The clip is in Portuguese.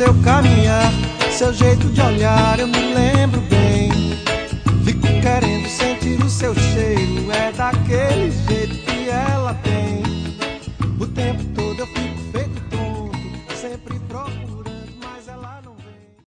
seu caminhar, seu jeito de olhar, eu me siempre